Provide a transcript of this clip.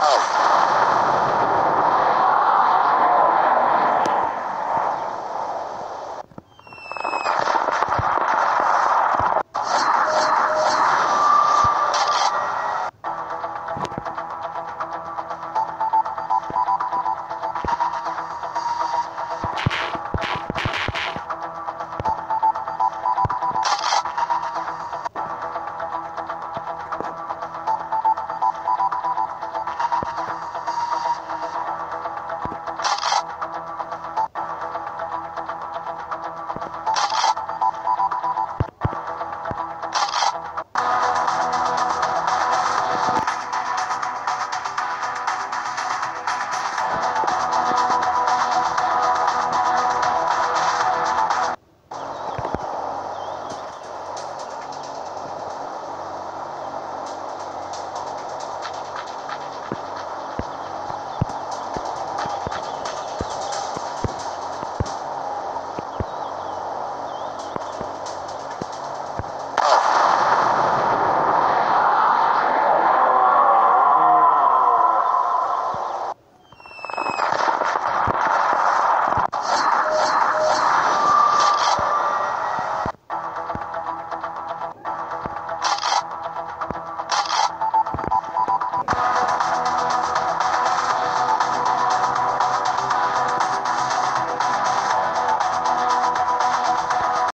Oh.